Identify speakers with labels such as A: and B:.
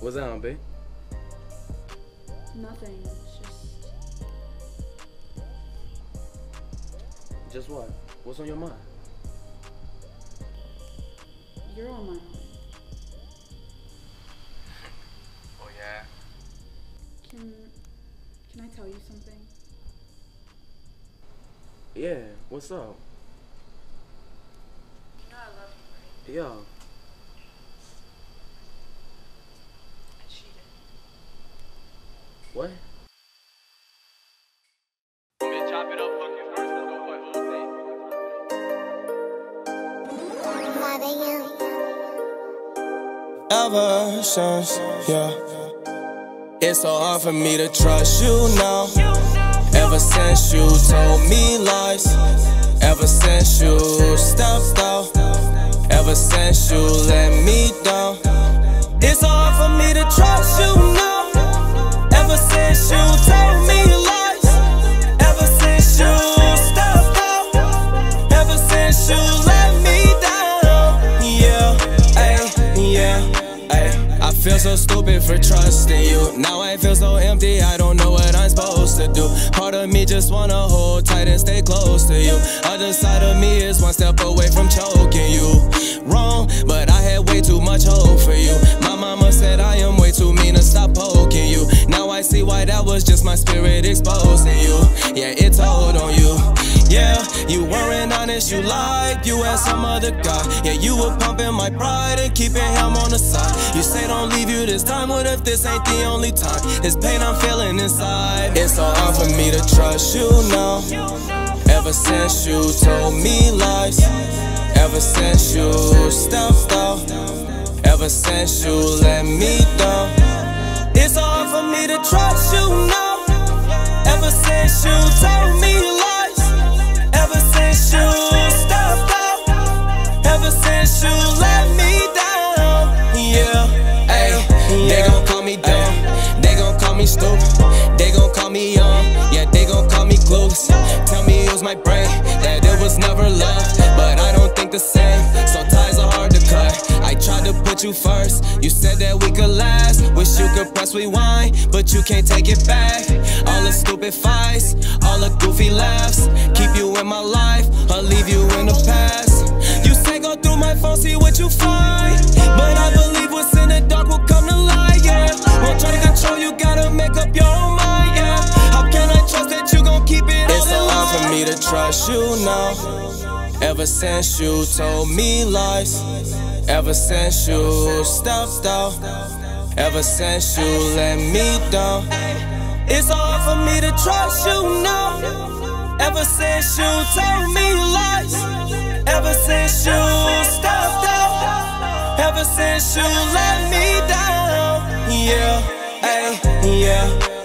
A: What's that on, babe?
B: Nothing. It's just.
A: Just what? What's on your mind?
B: You're on my mind.
A: Oh yeah.
B: Can. Can I tell you something?
A: Yeah. What's up?
B: You know I love you, right?
A: Yeah.
B: I cheated.
A: What?
C: Chop it up, fucking first, let's go for whole thing.
D: ever since, yeah. It's so hard for me to trust you now. Ever since you told me lies. Ever since you stepped out. Ever since you let me down. Ayy. I feel so stupid for trusting you. Now I feel so empty, I don't know what I'm supposed to do. Part of me just wanna hold tight and stay close to you. Other side of me is one step away from choking you. Wrong, but I had way too much hope for you. My mama said I am way too mean to stop poking you. Now I see why that was just my spirit exposing you. Yeah, it told on you. Yeah, you weren't honest, you lied. You had some other guy. Yeah, you were pumping my pride and keeping him on the side. You say don't leave you this time. What if this ain't the only time? This pain I'm feeling inside. It's so hard for me to trust you now. Ever since you told me lies. Ever since you stepped out. Ever since you let me down. It's so hard for me to trust you now. Ever since you told me lies. My brain. That it was never love. But I don't think the same. So ties are hard to cut. I tried to put you first. You said that we could last. Wish you could press rewind. But you can't take it back. All the stupid fights. All the goofy laughs. Keep you in my life. Or leave you in the past. You say go through my phone, see what you find. But I believe now. Ever since you told me lies. Ever since you stepped out. Ever since you let me down. It's hard for me to trust you now. Ever since you told me lies. Ever since you stepped out. Ever since you let me down. Yeah, ayy, yeah.